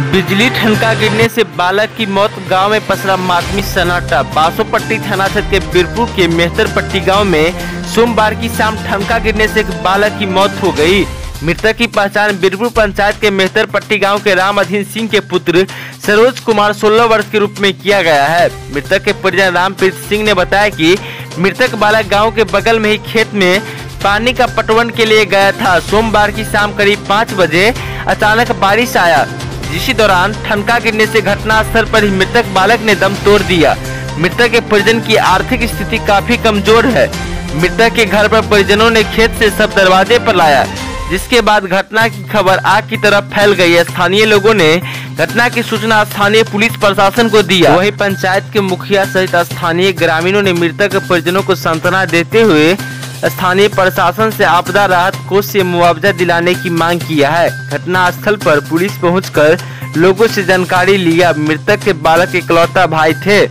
बिजली ठनका गिरने से बालक की मौत, गाँव में पसरा मातमी सन्नाटा। बासोपट्टी थाना क्षेत्र के बीरपुर के मेहतरपट्टी गाँव में सोमवार की शाम ठनका गिरने से एक बालक की मौत हो गई। मृतक की पहचान बीरपुर पंचायत के मेहतरपट्टी गाँव के राम अधीन सिंह के पुत्र सरोज कुमार 16 वर्ष के रूप में किया गया है। मृतक के परिजन रामप्रीत सिंह ने बताया कि मृतक बालक गाँव के बगल में ही खेत में पानी का पटवन के लिए गया था। सोमवार की शाम करीब पाँच बजे अचानक बारिश आया। जिसी दौरान ठनका गिरने से घटना स्थल पर ही मृतक बालक ने दम तोड़ दिया। मृतक के परिजन की आर्थिक स्थिति काफ़ी कमज़ोर है। मृतक के घर पर परिजनों ने खेत से सब दरवाजे पर लाया, जिसके बाद घटना की खबर आग की तरफ़ फैल गई। स्थानीय लोगों ने घटना की सूचना स्थानीय पुलिस प्रशासन को दिया वहीं पंचायत के मुखिया सहित स्थानीय ग्रामीणों ने मृतक परिजनों को सांत्वना देते हुए स्थानीय प्रशासन से आपदा राहत कोष से मुआवजा दिलाने की मांग किया है घटना स्थल पर पुलिस पहुंचकर लोगों से जानकारी लिया मृतक के बालक इकलौता भाई थे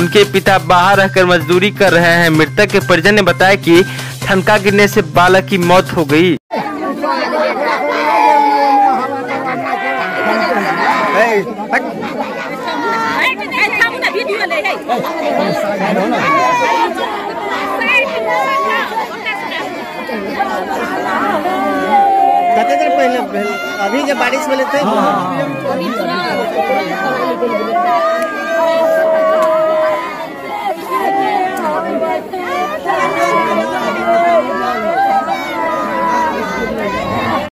उनके पिता बाहर रहकर मजदूरी कर रहे हैं मृतक के परिजन ने बताया कि ठनका गिरने से बालक की मौत हो गई अभी जब बारिश में लेते हैं हाँ। तो